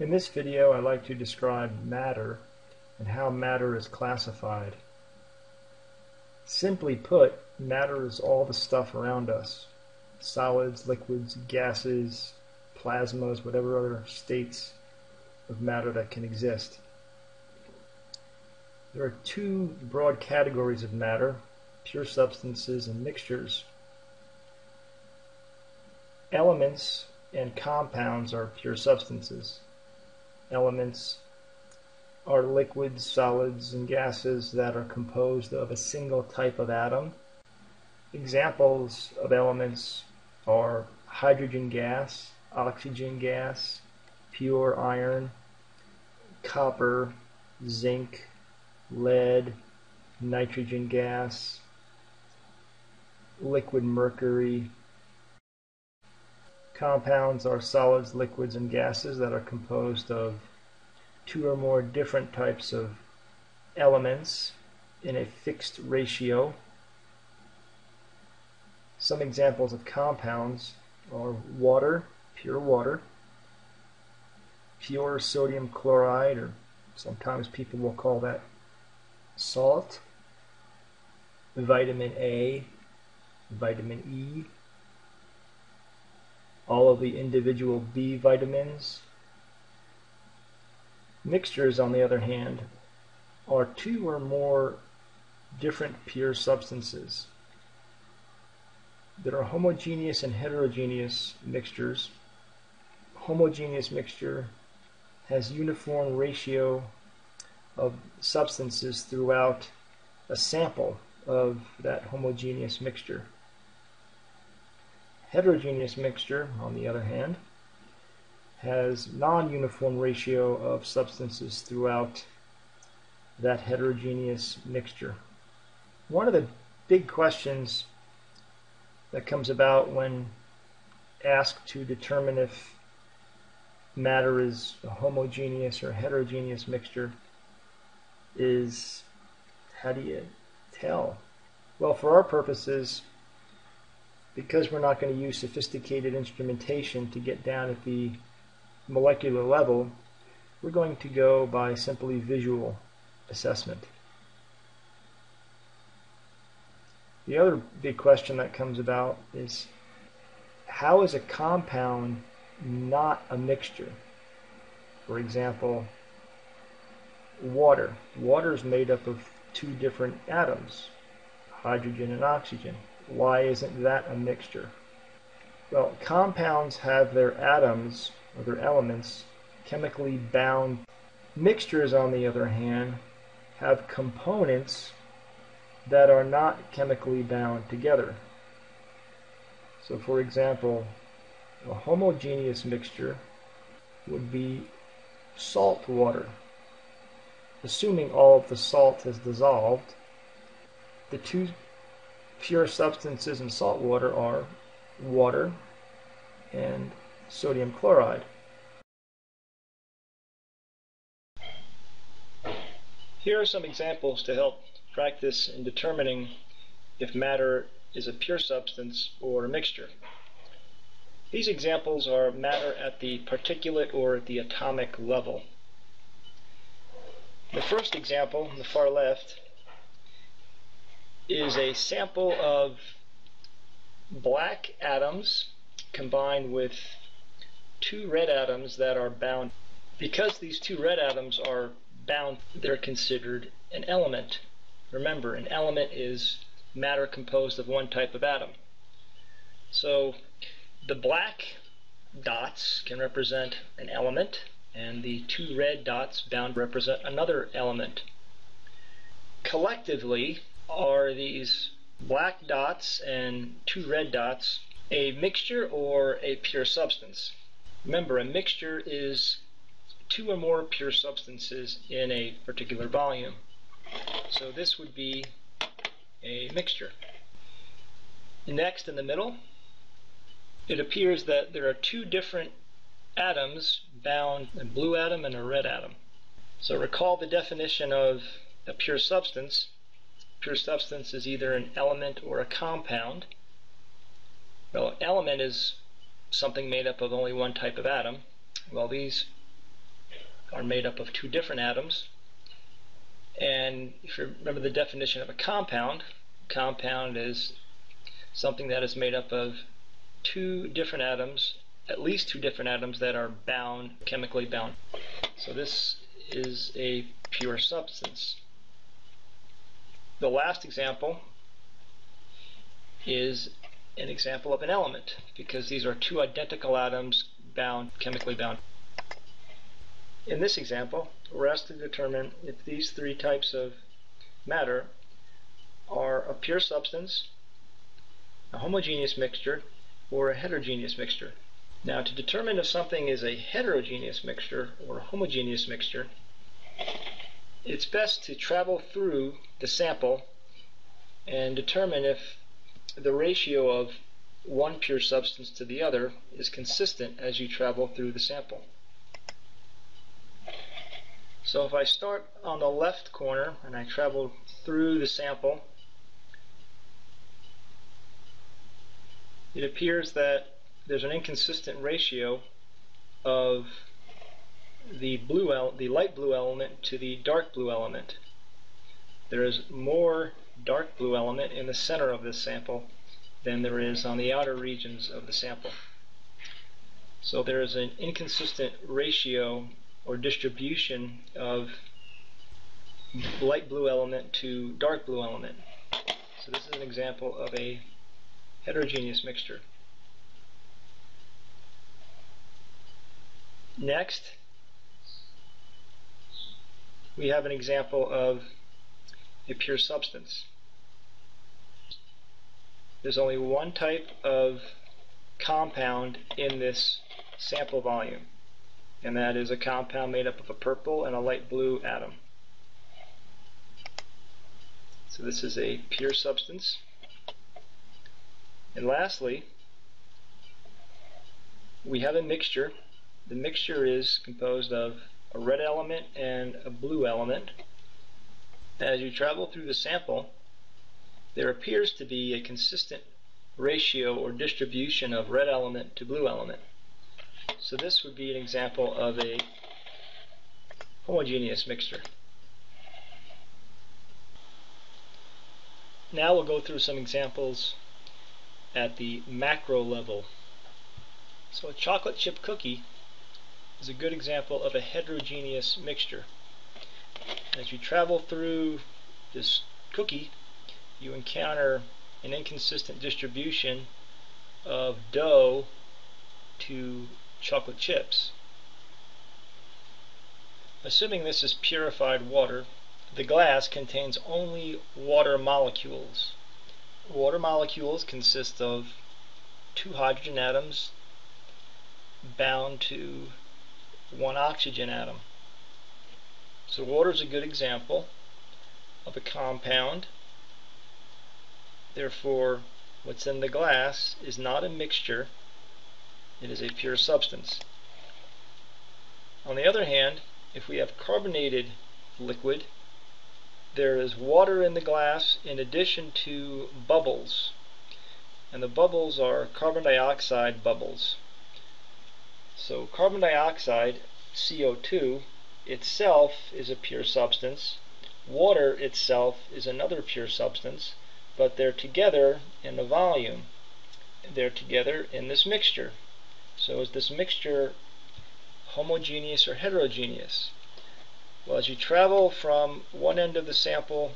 In this video I'd like to describe matter and how matter is classified. Simply put, matter is all the stuff around us. Solids, liquids, gases, plasmas, whatever other states of matter that can exist. There are two broad categories of matter, pure substances and mixtures. Elements and compounds are pure substances. Elements are liquids, solids, and gases that are composed of a single type of atom. Examples of elements are hydrogen gas, oxygen gas, pure iron, copper, zinc, lead, nitrogen gas, liquid mercury. Compounds are solids, liquids, and gases that are composed of two or more different types of elements in a fixed ratio. Some examples of compounds are water, pure water, pure sodium chloride, or sometimes people will call that salt, vitamin A, vitamin E, all of the individual B vitamins. Mixtures, on the other hand, are two or more different pure substances. There are homogeneous and heterogeneous mixtures. Homogeneous mixture has uniform ratio of substances throughout a sample of that homogeneous mixture. Heterogeneous mixture, on the other hand, has non-uniform ratio of substances throughout that heterogeneous mixture. One of the big questions that comes about when asked to determine if matter is a homogeneous or heterogeneous mixture is how do you tell? Well, for our purposes, because we're not going to use sophisticated instrumentation to get down at the molecular level, we're going to go by simply visual assessment. The other big question that comes about is how is a compound not a mixture? For example, water. Water is made up of two different atoms, hydrogen and oxygen. Why isn't that a mixture? Well, compounds have their atoms, or their elements, chemically bound. Mixtures, on the other hand, have components that are not chemically bound together. So, for example, a homogeneous mixture would be salt water assuming all of the salt has dissolved, the two pure substances in salt water are water and sodium chloride. Here are some examples to help practice in determining if matter is a pure substance or a mixture. These examples are matter at the particulate or at the atomic level. The first example, on the far left, is a sample of black atoms combined with two red atoms that are bound. Because these two red atoms are bound, they're considered an element. Remember, an element is matter composed of one type of atom. So the black dots can represent an element, and the two red dots bound represent another element. Collectively are these black dots and two red dots a mixture or a pure substance? Remember, a mixture is two or more pure substances in a particular volume. So this would be a mixture. Next, in the middle, it appears that there are two different atoms bound a blue atom and a red atom. So recall the definition of a pure substance. Pure substance is either an element or a compound. Well, element is something made up of only one type of atom. Well, these are made up of two different atoms. And if you remember the definition of a compound, compound is something that is made up of two different atoms, at least two different atoms that are bound, chemically bound. So this is a pure substance. The last example is an example of an element because these are two identical atoms bound, chemically bound. In this example, we're asked to determine if these three types of matter are a pure substance, a homogeneous mixture, or a heterogeneous mixture. Now to determine if something is a heterogeneous mixture or a homogeneous mixture, it's best to travel through the sample and determine if the ratio of one pure substance to the other is consistent as you travel through the sample. So if I start on the left corner and I travel through the sample, it appears that there's an inconsistent ratio of the blue the light blue element to the dark blue element. There is more dark blue element in the center of this sample than there is on the outer regions of the sample. So there is an inconsistent ratio or distribution of light blue element to dark blue element. So this is an example of a heterogeneous mixture. Next, we have an example of a pure substance. There's only one type of compound in this sample volume and that is a compound made up of a purple and a light blue atom. So this is a pure substance. And lastly, we have a mixture. The mixture is composed of a red element and a blue element. As you travel through the sample, there appears to be a consistent ratio or distribution of red element to blue element. So this would be an example of a homogeneous mixture. Now we'll go through some examples at the macro level. So a chocolate chip cookie is a good example of a heterogeneous mixture. As you travel through this cookie, you encounter an inconsistent distribution of dough to chocolate chips. Assuming this is purified water, the glass contains only water molecules. Water molecules consist of two hydrogen atoms bound to one oxygen atom. So water is a good example of a compound. Therefore, what's in the glass is not a mixture it is a pure substance. On the other hand, if we have carbonated liquid, there is water in the glass in addition to bubbles. And the bubbles are carbon dioxide bubbles. So carbon dioxide, CO2, itself is a pure substance. Water itself is another pure substance, but they're together in the volume. They're together in this mixture. So is this mixture homogeneous or heterogeneous? Well, as you travel from one end of the sample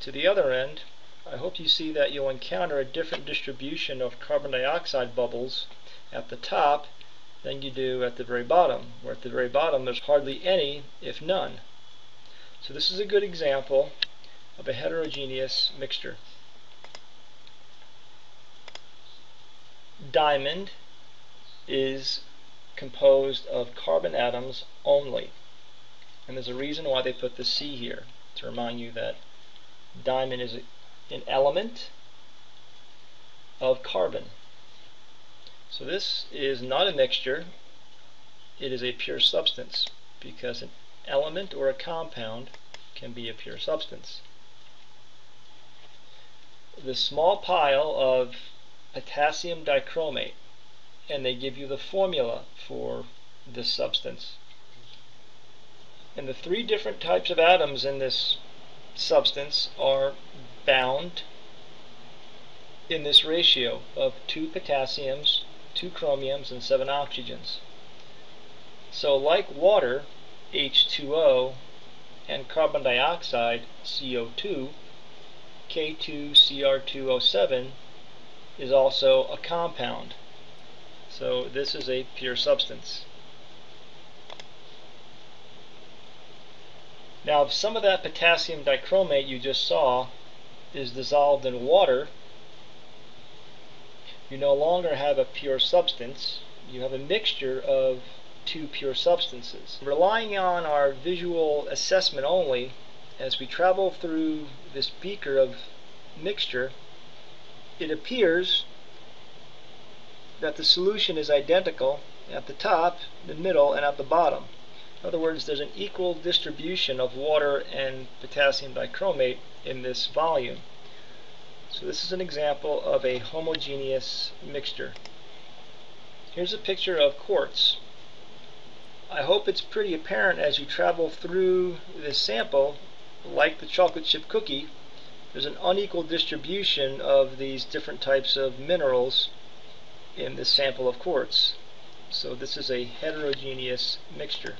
to the other end, I hope you see that you'll encounter a different distribution of carbon dioxide bubbles at the top than you do at the very bottom, where at the very bottom there's hardly any, if none. So this is a good example of a heterogeneous mixture. Diamond is composed of carbon atoms only. And there's a reason why they put the C here, to remind you that diamond is an element of carbon. So this is not a mixture, it is a pure substance, because an element or a compound can be a pure substance. The small pile of potassium dichromate and they give you the formula for this substance. And the three different types of atoms in this substance are bound in this ratio of two potassiums, two chromiums, and seven oxygens. So like water, H2O, and carbon dioxide, CO2, K2CR2O7 is also a compound. So this is a pure substance. Now if some of that potassium dichromate you just saw is dissolved in water, you no longer have a pure substance, you have a mixture of two pure substances. Relying on our visual assessment only, as we travel through this beaker of mixture, it appears that the solution is identical at the top, the middle, and at the bottom. In other words, there's an equal distribution of water and potassium dichromate in this volume. So this is an example of a homogeneous mixture. Here's a picture of quartz. I hope it's pretty apparent as you travel through this sample, like the chocolate chip cookie, there's an unequal distribution of these different types of minerals in this sample of quartz. So this is a heterogeneous mixture.